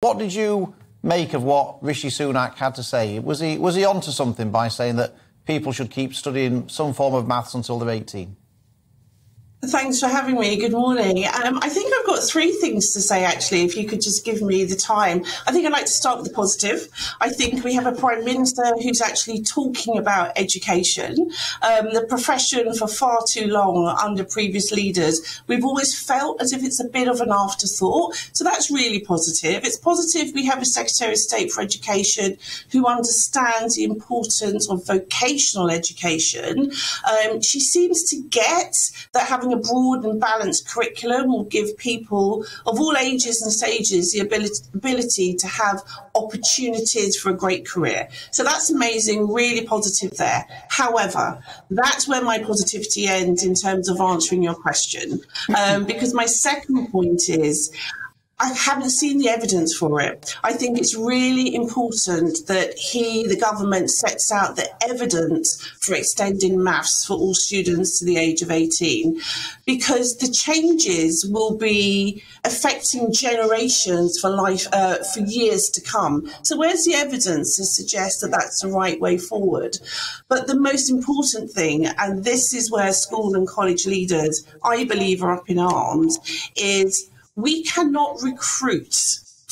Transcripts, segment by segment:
What did you make of what Rishi Sunak had to say? Was he was he onto something by saying that people should keep studying some form of maths until they're 18? Thanks for having me. Good morning. Um, I think I've got three things to say, actually, if you could just give me the time. I think I'd like to start with the positive. I think we have a Prime Minister who's actually talking about education. Um, the profession, for far too long, under previous leaders, we've always felt as if it's a bit of an afterthought. So that's really positive. It's positive we have a Secretary of State for Education who understands the importance of vocational education. Um, she seems to get that having having a broad and balanced curriculum will give people of all ages and stages the ability, ability to have opportunities for a great career. So that's amazing, really positive there. However, that's where my positivity ends in terms of answering your question. Um, because my second point is I haven't seen the evidence for it. I think it's really important that he, the government, sets out the evidence for extending maths for all students to the age of 18, because the changes will be affecting generations for life, uh, for years to come. So where's the evidence to suggest that that's the right way forward? But the most important thing, and this is where school and college leaders, I believe, are up in arms, is we cannot recruit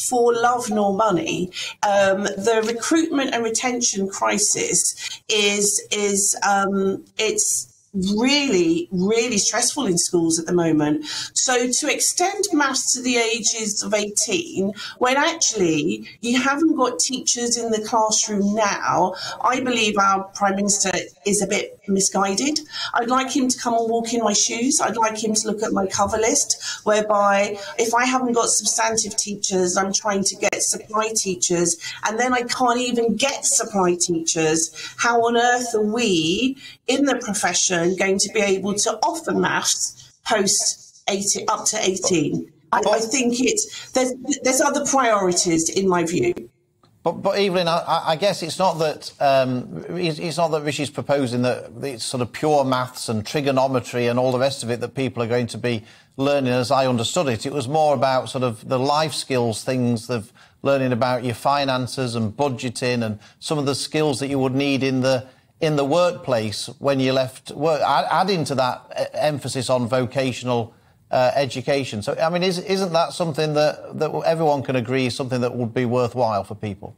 for love nor money. Um, the recruitment and retention crisis is is um, it's really, really stressful in schools at the moment. So to extend maths to the ages of 18, when actually you haven't got teachers in the classroom now, I believe our Prime Minister is a bit misguided. I'd like him to come and walk in my shoes. I'd like him to look at my cover list, whereby if I haven't got substantive teachers, I'm trying to get supply teachers, and then I can't even get supply teachers. How on earth are we in the profession going to be able to offer maths post 18, up to 18? I, I think it's there's there's other priorities in my view. But, but Evelyn, I, I, guess it's not that um, it's, it's, not that Rishi's proposing that it's sort of pure maths and trigonometry and all the rest of it that people are going to be learning. As I understood it, it was more about sort of the life skills, things of learning about your finances and budgeting and some of the skills that you would need in the in the workplace when you left work. Adding to that emphasis on vocational uh, education. So, I mean, is, isn't that something that, that everyone can agree is something that would be worthwhile for people?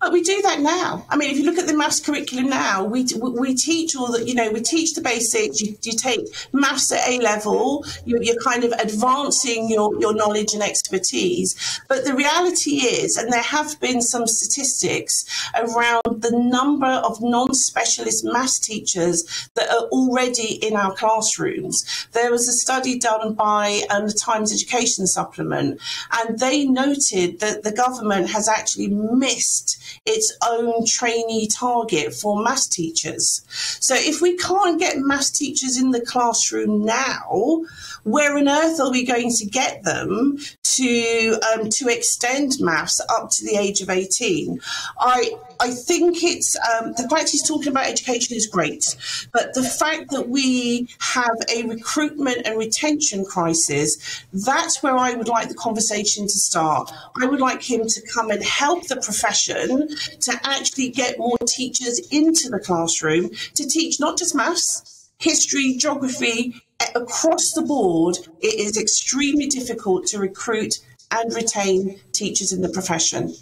But we do that now. I mean, if you look at the maths curriculum now, we, we teach all that, you know, we teach the basics. You, you take maths at A level, you're, you're kind of advancing your, your knowledge and expertise. But the reality is, and there have been some statistics around the number of non specialist maths teachers that are already in our classrooms. There was a study done by um, the Times Education Supplement, and they noted that the government has actually missed its own trainee target for maths teachers. So if we can't get maths teachers in the classroom now, where on earth are we going to get them to um, to extend maths up to the age of 18? I I think it's um, the fact he's talking about education is great, but the fact that we have a recruitment and retention crisis, that's where I would like the conversation to start. I would like him to come and help the profession to actually get more teachers into the classroom to teach not just maths, history, geography, eh, across the board, it is extremely difficult to recruit and retain teachers in the profession.